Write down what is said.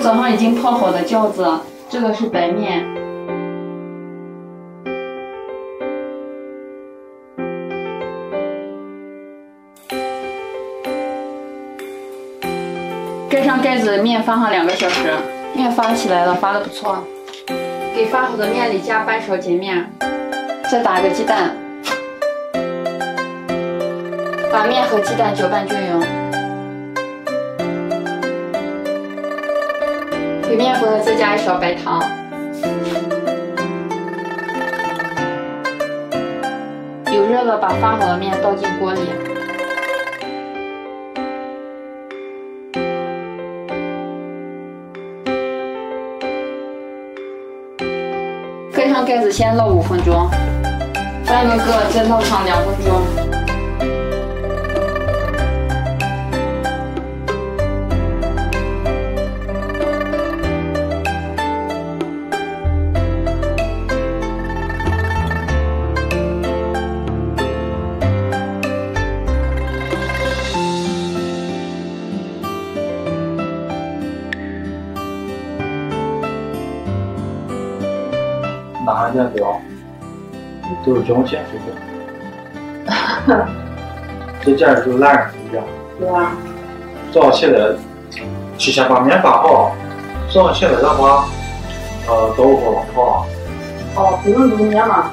早上已经泡好的饺子，这个是白面。盖上盖子，面发上两个小时，面发起来了，发的不错。给发好的面里加半勺碱面，再打个鸡蛋，把面和鸡蛋搅拌均匀。面粉再加一勺白糖。油热了，把发好的面倒进锅里。盖上盖子，先烙五分钟，翻个个，再烙上两分钟。哪一家表都是交钱收的，这家是懒人一家。对啊。早上起来提前把面发好，早上起来的话，呃，豆腐泡。哦，不用煮面吗？